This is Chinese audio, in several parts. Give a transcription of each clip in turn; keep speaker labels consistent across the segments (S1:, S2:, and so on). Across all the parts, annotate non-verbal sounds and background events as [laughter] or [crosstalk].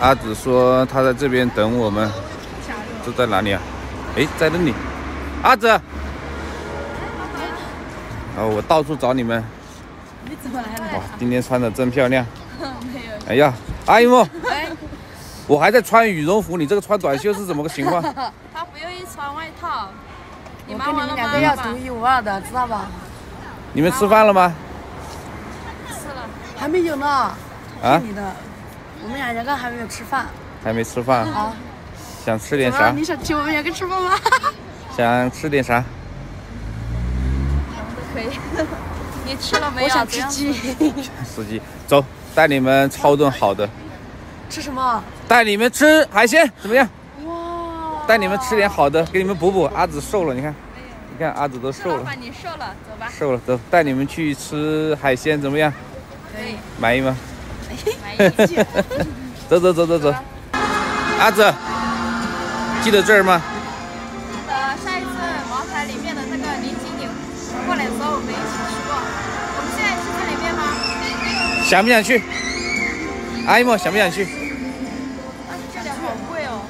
S1: 阿紫说他在这边等我们，这在哪里啊？哎，在那里。阿紫，哦，我到处找你们。
S2: 你怎么来了？
S1: 哇，今天穿的真漂亮。
S2: 没有。
S1: 哎呀，阿姨木，
S2: 哎，
S1: 我还在穿羽绒服，你这个穿短袖是怎么个情况？[laughs]
S2: 他不愿意穿外套。你
S3: 们两个要独一无二的，知道吧？
S1: 你们吃饭了吗？
S2: 吃了。
S3: 还没有呢。
S1: 啊
S3: 你的，我们俩两个还没有吃饭。
S1: 还没吃饭，
S3: 啊？
S1: 想吃点？啥
S3: 你？想请我们两个吃饭吗？[laughs]
S1: 想吃点啥？
S2: 都可以。[laughs] 你吃了没有？
S3: 我想吃鸡 [laughs]
S1: 吃鸡。走，带你们抄顿好的，
S3: 吃什么？
S1: 带你们吃海鲜，怎么样？
S3: 哇！
S1: 带你们吃点好的，给你们补补。阿紫瘦了，你看，你看阿紫都瘦了，
S2: 你瘦了，走吧。
S1: 瘦了，走，带你们去吃海鲜，怎么样？
S2: 可以。
S1: 满意吗？[laughs] 走走走走走，阿泽，记得这儿吗？
S2: 呃，下一次茅台里面的那个林经理过来的时候，我们一起吃过。我们现在去这里面吗？
S1: 想不想去？阿姨们想不想去？
S2: 啊，这里好贵哦。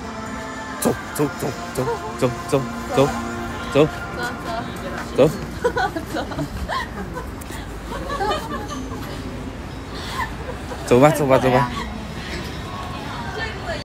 S1: 走走走走走走走走
S2: 走走。
S1: 走。走吧走吧走吧。